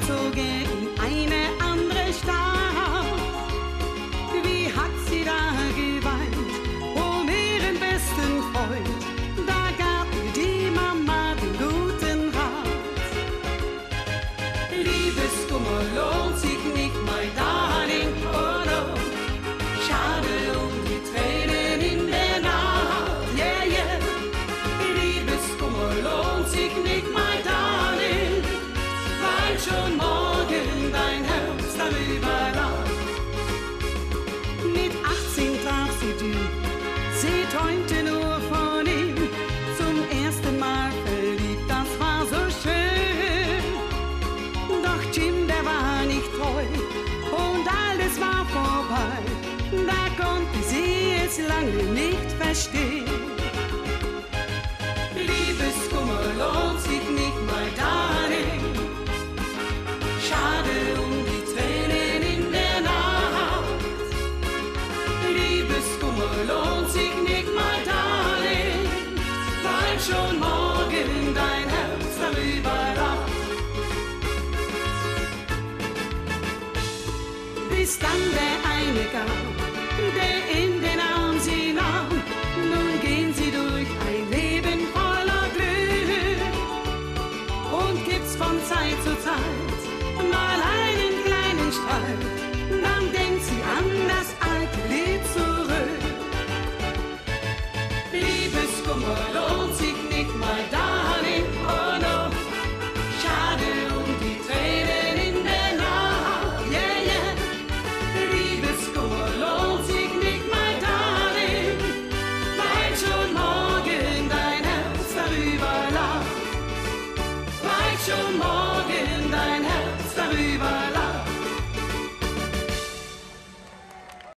to Sie träumte nur von ihm, zum ersten Mal verliebt, das war so schön. Doch Jim, der war nicht treu und alles war vorbei, da konnte sie es lange nicht verstehen. stand der eine Gau, der in den Augen Viva